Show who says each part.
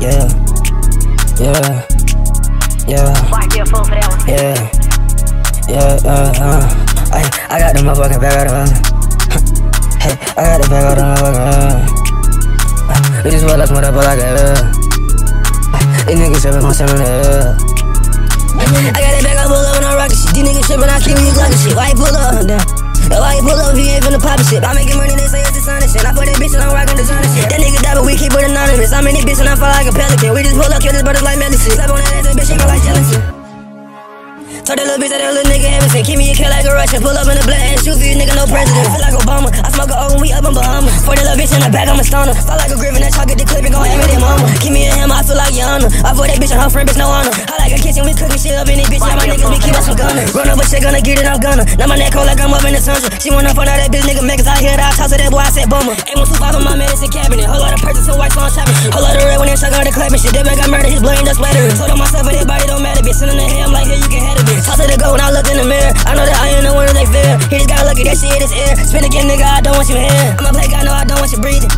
Speaker 1: Yeah. Yeah. Yeah. Yeah. Yeah. Uh, uh. Ay, I got the motherfucking bag out of Hey, I got the bag out of. We just roll up motherfucker like a uh. These niggas trippin' my son in the uh. I got that bag, I pull up and I rock shit. These niggas trippin', I keep me Glock shit. Why you pull up? Damn. Why you pull up if you ain't finna pop shit? I making money, they say it's the sun and shit. I put that bitch and I'm rockin' designer shit. That nigga die, but we keep it I'm in this bitch and I fall like a pelican. We just pull up, kill this brothers like medicine. Slap on that ass, that bitch, she go like gelatin. Told that little bitch that that little nigga seen. Keep me a kill like a Russian. Pull up in the black and shoot for you, nigga, no president. Feel like Obama. I smoke a O when we up in Bahamas. For that little bitch in the back, I'm a stoner. Fall like a griffin, that get the clip and gon' hand me that mama. Keep me a hammer, I feel like Yana. I put that bitch on her friend, bitch, no honor. I like a kitchen, we cooking shit up in this bitch. Yeah, my niggas, we keep us some gunners. Run up a shit, gonna get it, I'm gonna. Now my neck cold like I'm up in the tundra. She wanna find out that bitch nigga make us out here. I toss to that boy, I said bummer. Ain't one two five on my medicine purchase, some white on shopping. Whole lot of red when they suck out the clapping shit. That man got murdered, his blood ain't just splattering. Told myself, and that body don't matter, bitch. Sending the ham like, here, you can have it, bitch. Toss to the go when I look in the mirror. I know that I am the one that they fear. He just look at that shit, it's air. Spin again, nigga, I don't want you here. I'm a play guy, no, I don't want you breathing.